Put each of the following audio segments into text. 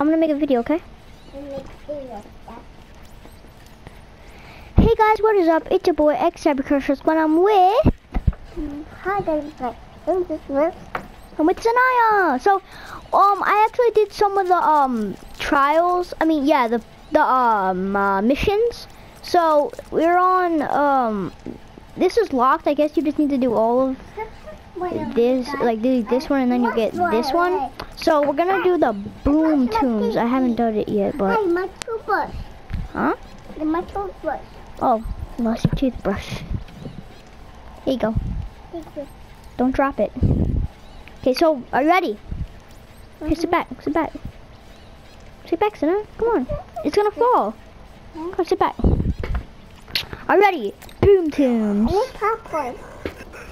I'm gonna make a video, okay? Hey guys, what is up? It's your boy X Cybercrushers when I'm with Hi guys, I'm with Zanaya. So, um, I actually did some of the um trials. I mean, yeah, the the um uh, missions. So we're on um. This is locked. I guess you just need to do all of this, like do this one, and then you get this one. So we're gonna do the boom tunes. I haven't done it yet, but Hey, my toothbrush. huh? The my toothbrush. Oh, lost your toothbrush. Here you go. Don't drop it. Okay, so are you ready? Okay, sit mm-hmm. back. Sit back. Sit back, Sinner. Come on. It's gonna fall. Come on, sit back. Are you ready? Boom I tunes. need popcorn.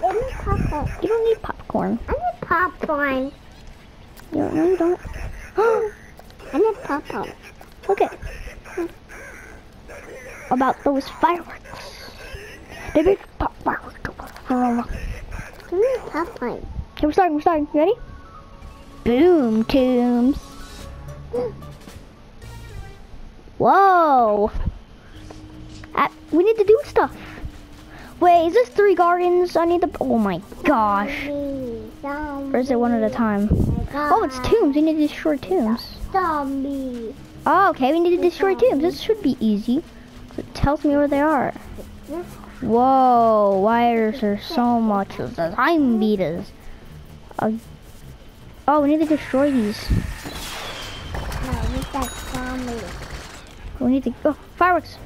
I need popcorn. You don't need popcorn. I need popcorn. You don't, no, you don't. I need popcorn. okay. About those fireworks. The big pop fireworks. I need popcorn. Okay, we're starting. We're starting. You ready? Boom tunes. Whoa. Uh, we need to do stuff. Wait, is this three gardens? I need to. Oh my gosh. Or is it one at a time? Oh, it's tombs. We need to destroy tombs. Zombie. Oh, okay. We need to destroy tombs. This should be easy. It tells me where they are. Whoa, why is there so much of the time beaters? Uh, oh, we need to destroy these. No, it's that zombie. We need to go. Oh, fireworks.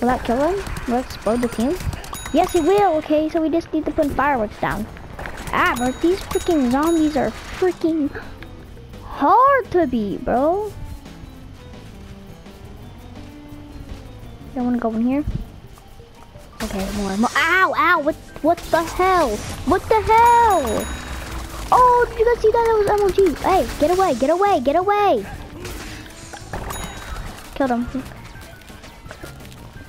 Will that kill him? Will that explode the team? Yes, it will. Okay, so we just need to put fireworks down. Ah, but these freaking zombies are freaking hard to beat, bro. I want to go in here. Okay, more, more. Ow, ow! What, what the hell? What the hell? Oh, did you guys see that? That was MLG. Hey, get away, get away, get away. Killed him.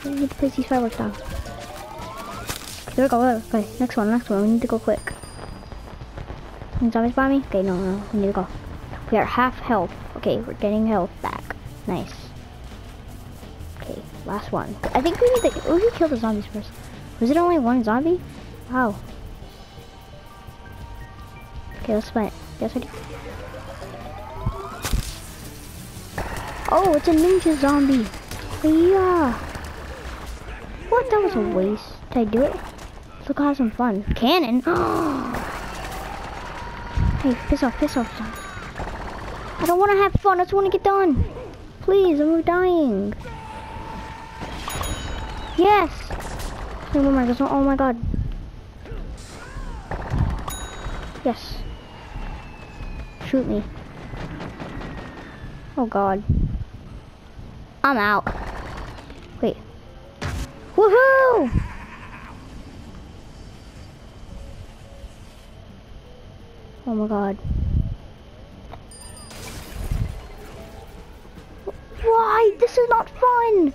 We need to place these fireworks down. There we go, there. Okay, next one, next one. We need to go quick. Zombies by me? Okay, no, no, we need to go. We are half health. Okay, we're getting health back. Nice. Okay, last one. I think we need to, we should kill the zombies first. Was it only one zombie? Wow. Okay, let's. Yes, I do. Oh, it's a ninja zombie. Yeah. What? That was a waste. Did I do it? Let's go have some fun. Cannon? hey, piss off, piss off. I don't want to have fun. I just want to get done. Please, I'm dying. Yes. My god. Oh my god. Yes. Shoot me. Oh god. I'm out. Woohoo! Oh my god. Why? This is not fun!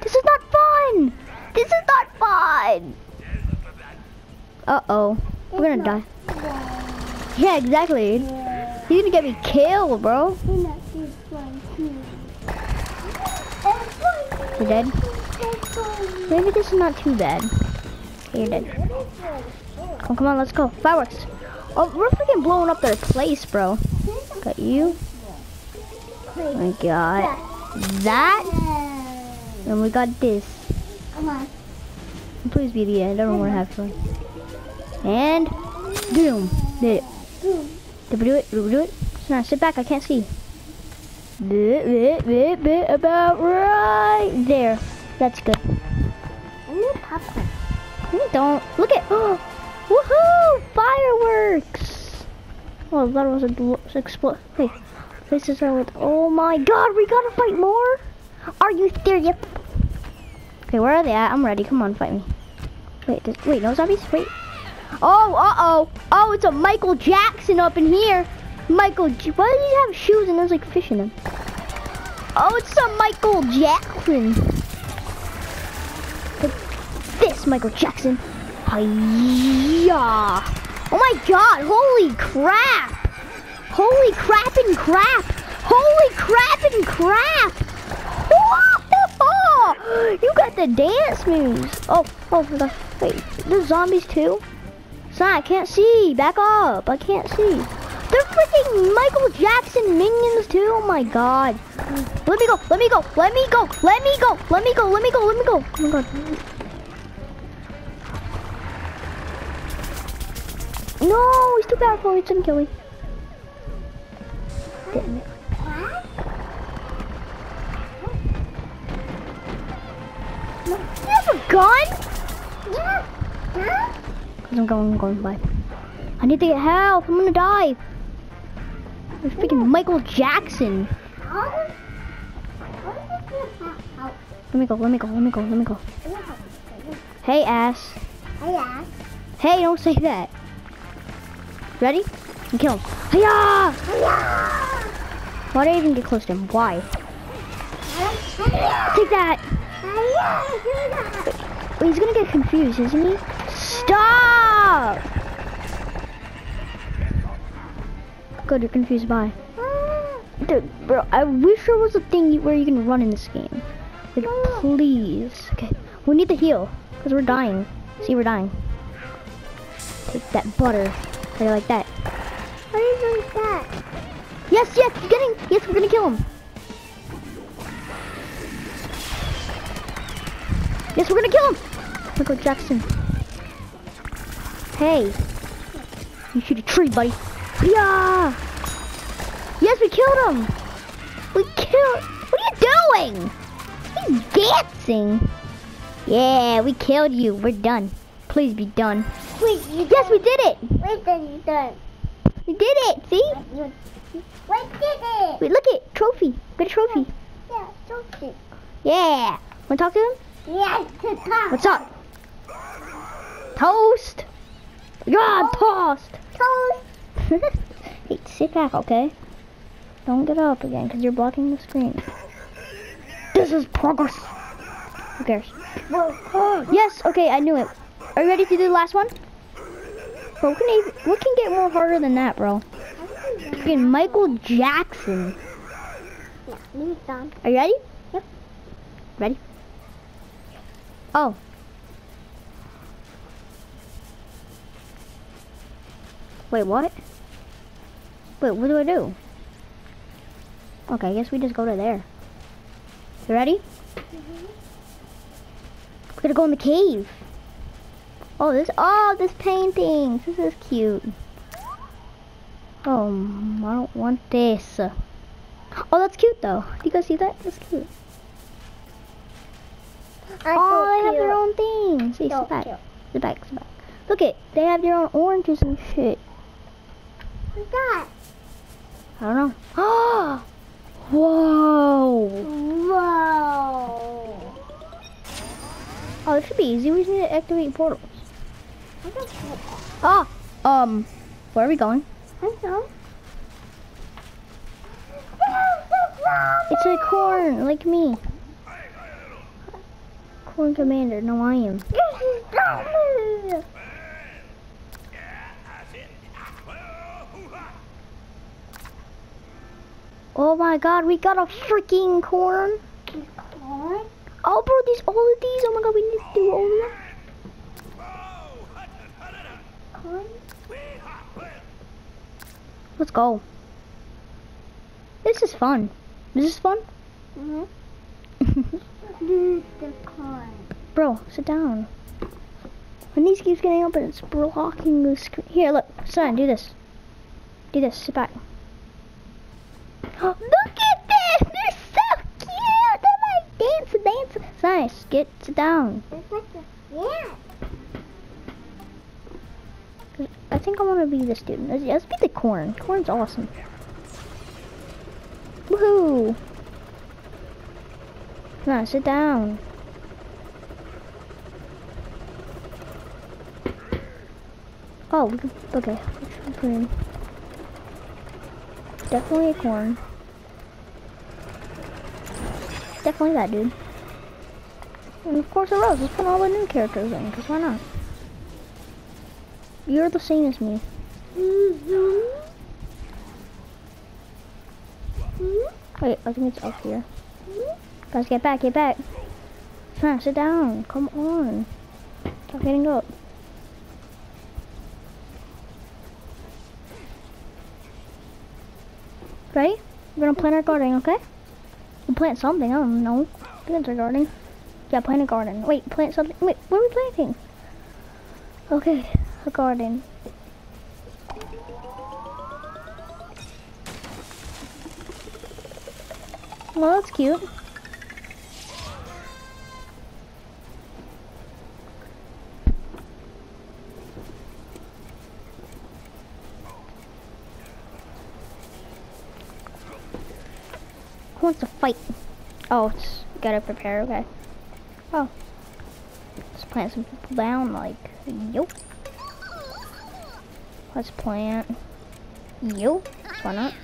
This is not fun! This is not fun! Uh-oh. We're gonna die. Yeah, exactly. You're gonna get me killed, bro. You're dead? Maybe this is not too bad. You're dead. Oh, come on, let's go. Fireworks. Oh, we're freaking blowing up their place, bro. Got you. My god. That. And we got this. Come on. Please be the end. I don't want to have fun. And. Boom. Did it. Did we do it? Did we do it? Now sit back. I can't see. Bit, bit, bit, about right there. That's good. I need popcorn. Don't. Look at. Oh, Woohoo! Fireworks! Oh, that was a explode. Hey, this is our. Oh my god, we gotta fight more? Are you serious? Okay, where are they at? I'm ready. Come on, fight me. Wait, does, wait, no zombies? Wait. Oh, uh-oh. Oh, it's a Michael Jackson up in here. Michael, why does he have shoes and there's like fish in them? Oh, it's some Michael Jackson. This, Michael Jackson. Hiya! Oh my god, holy crap! Holy crap and crap! Holy crap and crap! You got the dance moves. Oh, oh, the, wait, there's zombies too? Son, I can't see. Back up. I can't see. They're freaking Michael Jackson minions too. Oh my god. Let me go. Let me go. Let me go. Let me go. Let me go. Let me go. Let me go. Oh my god. No, he's too powerful. He's gonna kill me. Damn it. You have a gun? Yeah. Huh? Cause I'm going, I'm going. I need to get help. I'm gonna die. There's freaking Michael Jackson. How does, how does it get out? Let me go. Let me go. Let me go. Let me go. Hey, ass. Yeah. Hey, don't say that. Ready? And kill him. Hiya! Yeah. Why did I even get close to him? Why? Take that. He's gonna get confused, isn't he? Stop! Good, you're confused. Bye. Dude, bro, I wish there was a thing where you can run in this game. Like, please. Okay, we need to heal, because we're dying. See, we're dying. Take that butter. You like that? What is that? Yes, yes, he's getting, yes, we're gonna kill him. Yes, we're gonna kill him. Michael Jackson. Hey, you shoot a tree, buddy. Yeah. Yes, we killed him. We killed. What are you doing? He's dancing. Yeah, we killed you. We're done. Please be done. Wait, you Yes, we did it. Wait, then you done. We did it. See? You, wait, did it? Wait, look it. Trophy. Get a trophy. Yeah, cute. Yeah. Wanna talk to him? Yeah, to talk. What's up? Toast. God, oh. toast. Toast. hey, sit back, okay? Don't get up again, because you're blocking the screen. This is progress. Who cares? Yes, okay, I knew it. Are you ready to do the last one? Bro, what can, even, what can get more harder than that, bro? Freaking Michael Jackson. Yeah. Are you ready? Yep. Ready? Oh. Wait, what? Wait, what do I do? Okay, I guess we just go to there. You ready? Mhm. We're gonna go in the cave. Oh, this, oh, this paintings. This is cute. Oh, I don't want this. Oh, that's cute though. Do you guys see that? That's cute. I'm oh, so they have their own things. See, So sit back. cute. Sit back, sit back. Look it, they have their own oranges and shit. What's that? I don't know. Oh! Whoa! Whoa. Oh, this should be easy. We just need to activate portals. Ah! Um, where are we going? I don't know. It's a corn, like me. Corn commander. No, I am. This is Tommy. Oh my god, we got a freaking corn. Corn. Oh, bro, these, all of these. Oh my god, we need to do all of them. Corn. Let's go. This is fun. Is This is fun. Mm-hmm. The corn. Bro, sit down. When these keeps getting open, it's blocking the screen. Here, look. Son, do this. Do this. Sit back. Look at this! They're so cute! They're like dance, dance. Nice. Get down. Yeah. I think I want to be the student. Let's, let's be the corn. Corn's awesome. Woohoo! On, sit down. Oh, okay. We put in? Definitely a corn. Definitely that dude. And of course a rose. Let's put all the new characters in, because why not? You're the same as me. Wait, I think it's up here. Guys, get back, get back. Sit down. Come on. Stop getting up. Ready? We're gonna plant our garden, okay? We'll plant something, I don't know. Plant our garden. Yeah, plant a garden. Wait, plant something. Wait, what are we planting? Okay, a garden. Well, that's cute. Who wants to fight? Oh, it's gotta prepare, okay. Oh. Let's plant some people down, like, yo. Let's plant, yo. Why not?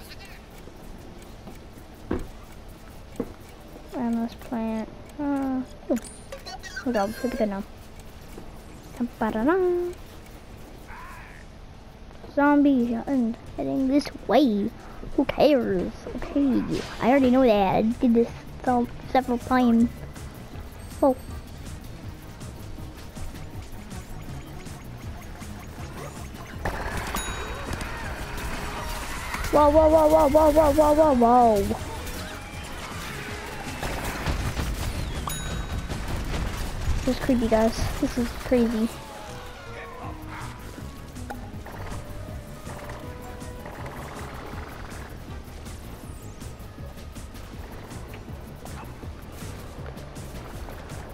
And let's plant, uh, ooh. We go, pretty good now. Zombies and heading this way. Who cares? Okay, I already know that. I did this several times. Oh. Whoa, whoa, whoa, whoa, whoa, whoa, whoa, whoa, whoa. This is creepy, guys. This is crazy.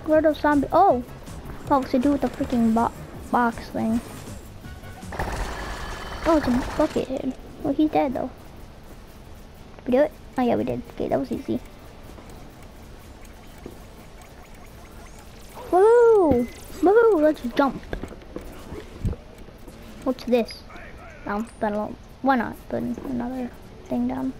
Where are those zombies? Oh! Oh, to do with the freaking bo box thing. Oh, it's a bucket. Well, he's dead though. Did we do it? Oh yeah, we did. Okay, that was easy. Woo! Woo! Let's jump. What's this? No, that. Why not put another thing down?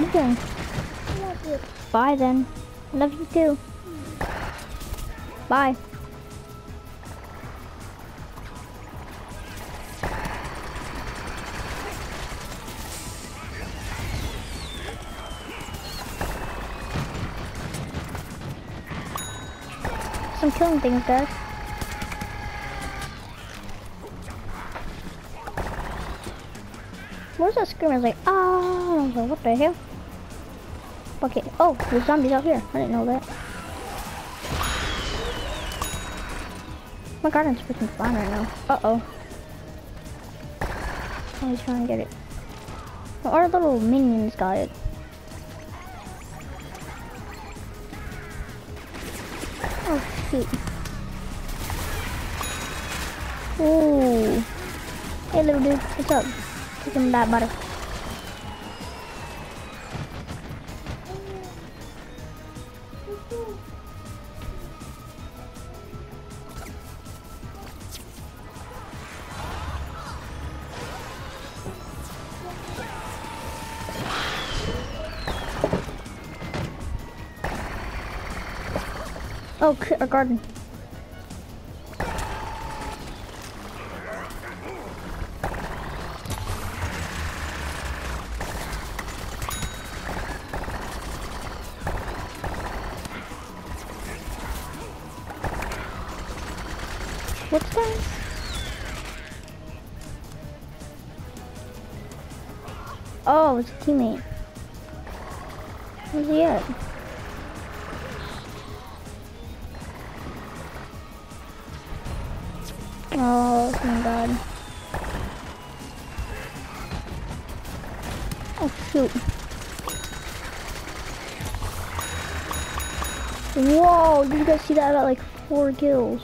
Okay. Bye then. Love you too. Bye. Some killing things, guys. Where's that scream? I was like, oh, I was like, what the hell? Okay. Oh, there's zombies out here. I didn't know that. My garden's freaking fine right now. Uh-oh. Oh, he's trying to get it. Well, our little minions got it. Oh, shoot. Ooh. Hey, little dude. What's up? Taking that butter. Oh, our garden. What's that? Oh, it's a teammate. Where's he at? Oh my god. Oh shoot. Whoa, did you guys see that? I like four kills.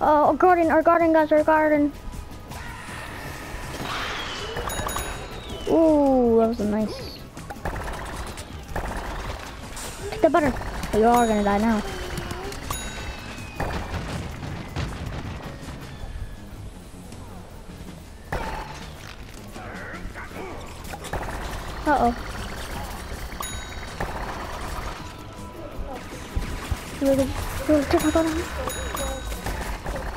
Oh, our garden, our garden, guys, our garden. Ooh, that was a nice. the butter. You are gonna die now. Uh-oh. My.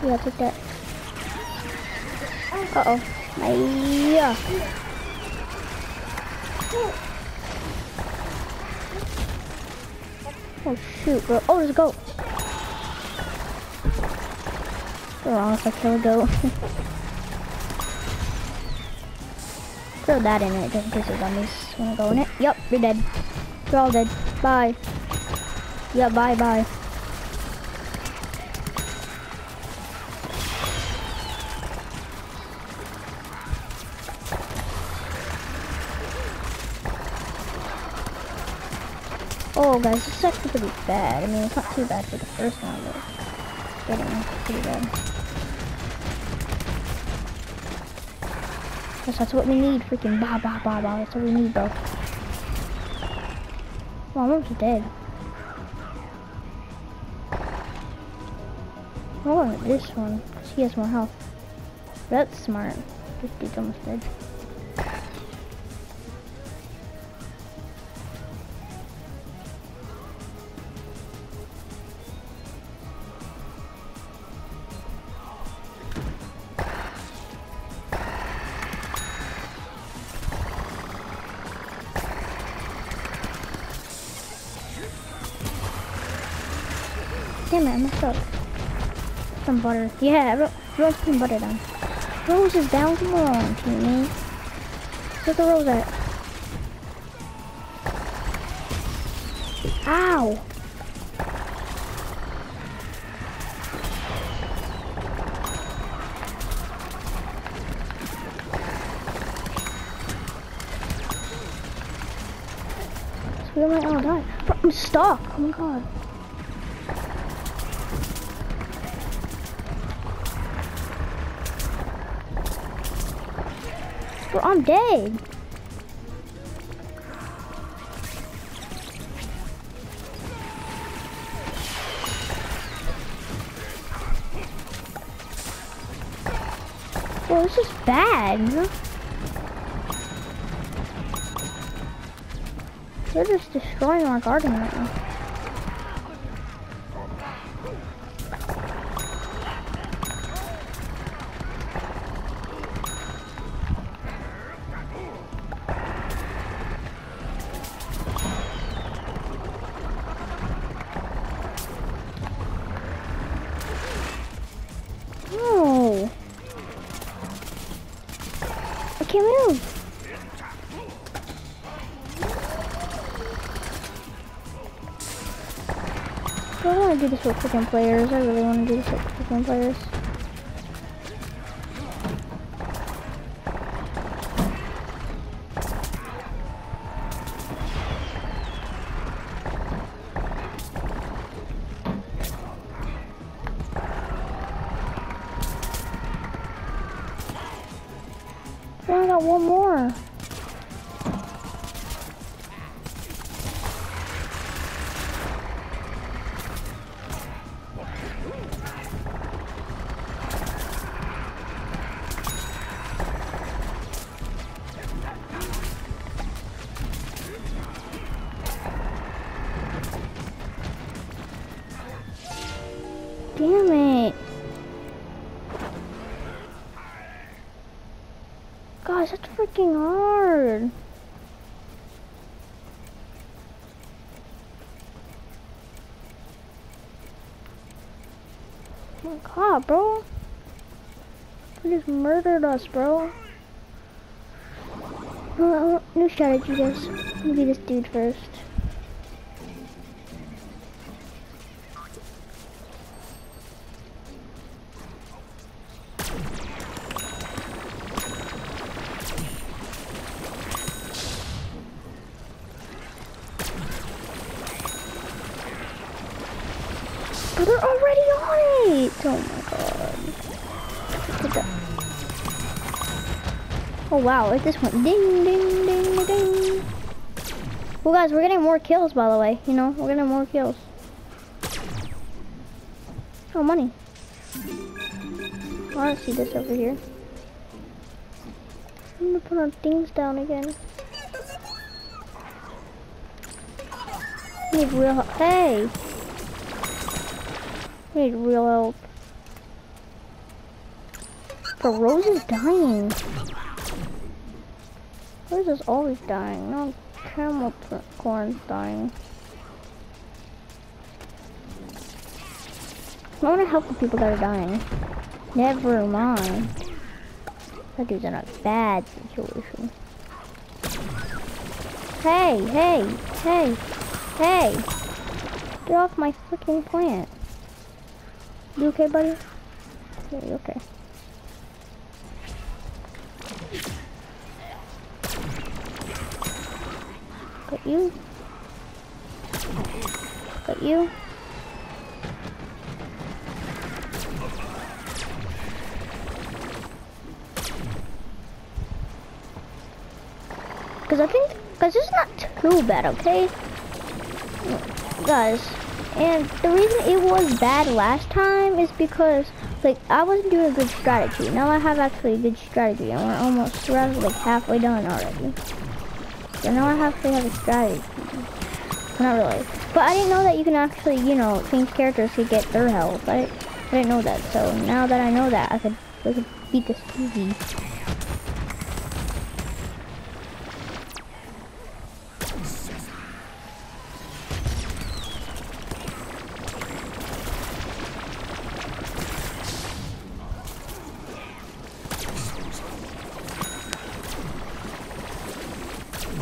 Yeah, take that. Uh-oh. Yeah. Oh shoot, bro. Oh, there's a goat. If I kill a goat. Throw that in it just in case the zombies wanna go in it. Yup, you're dead. You're all dead. Bye. Yup, bye bye. Oh guys, this is actually pretty bad. I mean, it's not too bad for the first one, but getting pretty bad. That's what we need. Freaking ba ba ba ba. That's what we need, bro. Well, I'm almost dead. I want this one, because he has more health. That's smart. This dude's almost dead. Butter. Yeah, ro roast butter down. Rose is down. Come on, teammate. Where's the rose at? Ow! So we might all die. I'm stuck. Oh my god. Bro, I'm dead. Bro, this is bad. They're just destroying our garden right now. With freaking players. I really want to do this freaking players. I got one more. Us, bro. Uh, new strategy, guys. Maybe this dude first. Wow, it just went ding ding ding ding. Well, guys, we're getting more kills, by the way. You know, we're getting more kills. Oh, money. I to see this over here. I'm gonna put our things down again. Need real help. Hey! Need real help. The Rose is dying. Rose is always dying. No, Kernel Corn's dying. I want to help the people that are dying. Never mind. That dude's in a bad situation. Hey, hey, hey, hey! Get off my freaking plant. You okay, buddy? Yeah, you okay. You. Got you. Because I think, because it's not too bad, okay? Guys, and the reason it was bad last time is because, like, I wasn't doing a good strategy. Now I have actually a good strategy, and we're almost, we're like halfway done already. So now I have to have a strategy. Not really. But I didn't know that you can actually, you know, change characters to get their health. I, I didn't know that. So now that I know that, I could, I could beat this easy. My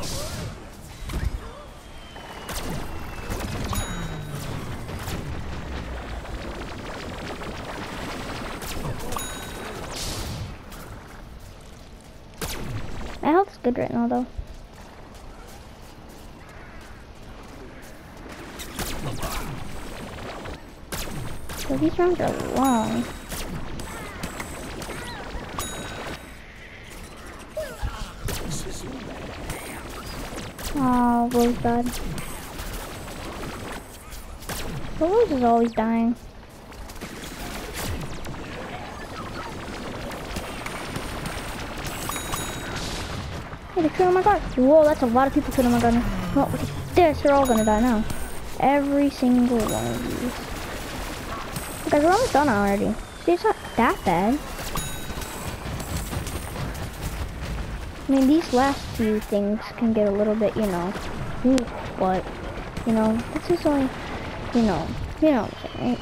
health's good right now, though. So these rounds are long. Oh, Rose died. Rose is always dying. Hey, they killed oh my guard. Whoa, that's a lot of people killing my guard. Look at this. They're all gonna die now. Every single one of these. Guys, we're almost done already. See, it's not that bad. I mean, these last few things can get a little bit, you know, but, you know, this is only, you know, you know right?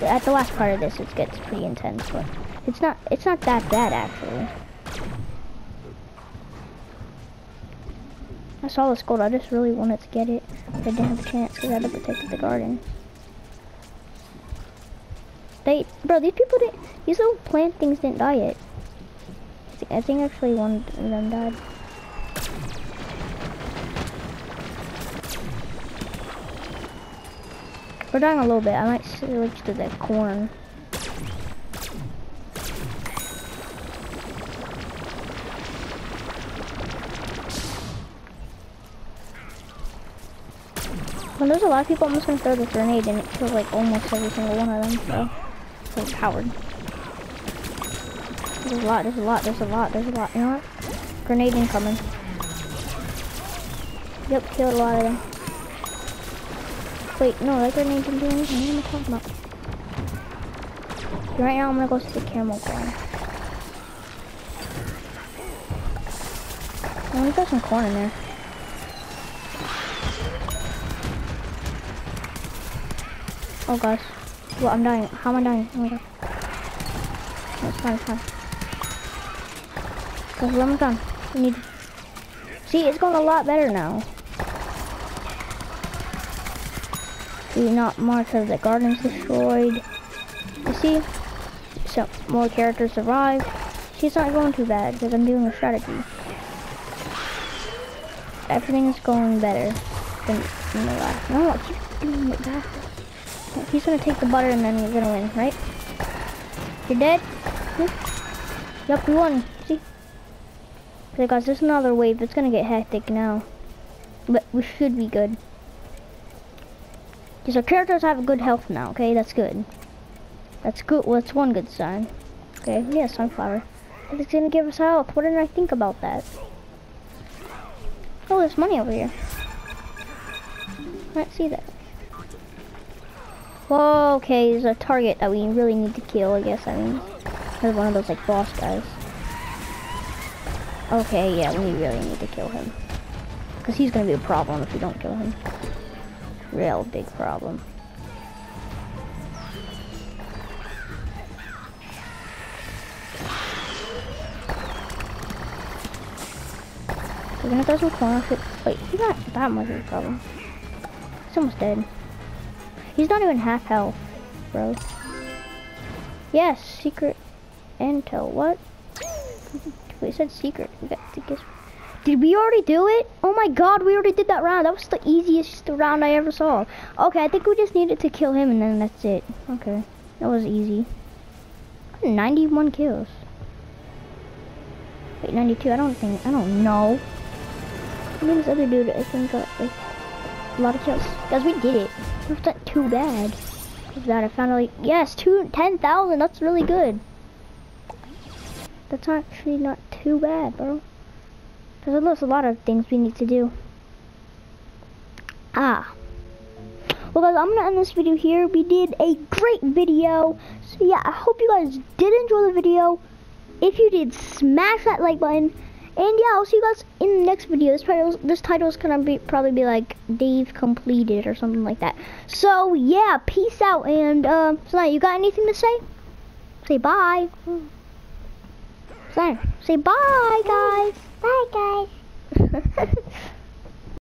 At the last part of this, it gets pretty intense, but it's not, it's not that bad, actually. I saw this gold, I just really wanted to get it, but I didn't have a chance because I had to protect the garden. They, bro, these people didn't, these little plant things didn't die yet. I think actually one of them died. We're dying a little bit. I might switch to the corn. When there's a lot of people, I'm just gonna throw the grenade and it kills like almost every single one of them, so. So coward. There's a lot, there's a lot, there's a lot, there's a lot. You know what? Grenade incoming. Yep, killed a lot of them. Wait, no, that grenade didn't do anything. What am I talking about? Right now, I'm gonna go to the Kernel Corn. Oh, we got some corn in there. Oh gosh. Well, I'm dying. How am I dying? Oh my god. It's fine, it's fine. Almost done. We need. See, it's going a lot better now. See, not much of the gardens destroyed. You see, so more characters survive. She's not going too bad because I'm doing a strategy. Everything is going better than in the last. No, I keep doing it back. He's gonna take the butter and then we're gonna win, right? You're dead? Hmm? Yep, we won. Okay guys, there's another wave. It's gonna get hectic now. But we should be good. Because our characters have good health now, okay? That's good. That's good. Well, that's one good sign. Okay, yeah, sunflower. It's gonna give us health. What did I think about that? Oh, there's money over here. I see that. Whoa, okay, there's a target that we really need to kill, I guess. I mean, there's one of those, like, boss guys. Okay, yeah, we really need to kill him. Because he's going to be a problem if we don't kill him. Real big problem. We're gonna throw some corn off it. Wait, he's not that much of a problem. He's almost dead. He's not even half health, bro. Yes, secret intel. What? We said secret. Did we already do it? Oh my god, we already did that round. That was the easiest round I ever saw. Okay, I think we just needed to kill him and then that's it. Okay, that was easy. 91 kills. Wait, 92, I don't think, I don't know. I mean, this other dude, I think, got like a lot of kills. Guys, we did it. That's not too bad. Is that I found like, yes, two, 10,000, that's really good. That's actually not too bad, bro. Because there's a lot of things we need to do. Ah. Well, guys, I'm going to end this video here. We did a great video. So, yeah, I hope you guys did enjoy the video. If you did, smash that like button. And, yeah, I'll see you guys in the next video. This title, this title is going to be probably be like Dave Completed or something like that. So, yeah, peace out. And, uh, you got anything to say? Say bye. Say bye, guys. Bye, guys.